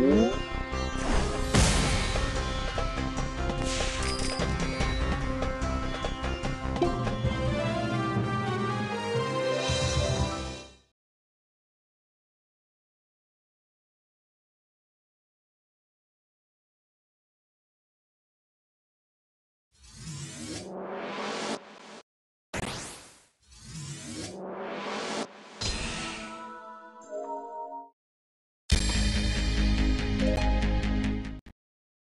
Uhum.